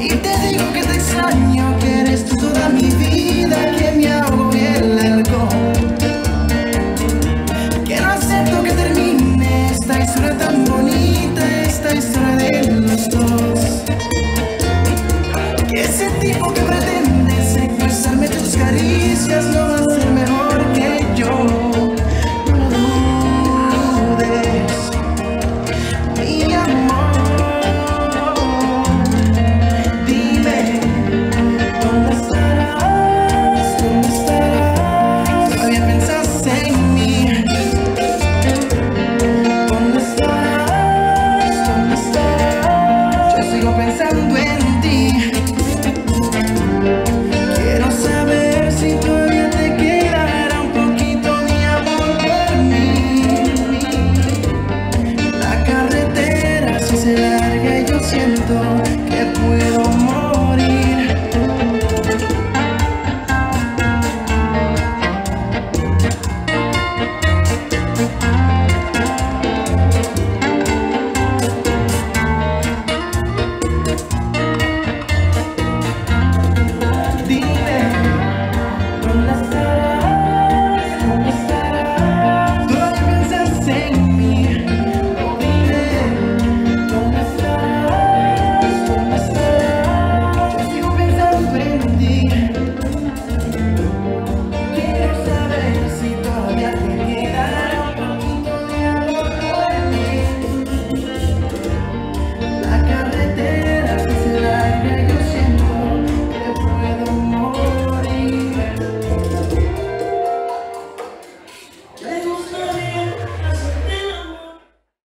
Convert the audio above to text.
Y te digo que te extraño, que eres tú toda mi vida, que me hago mi largo, que no acepto que termine esta historia tan bonita, esta historia de los dos, que ese tipo que pretende se fuerzarme de tus caricias no.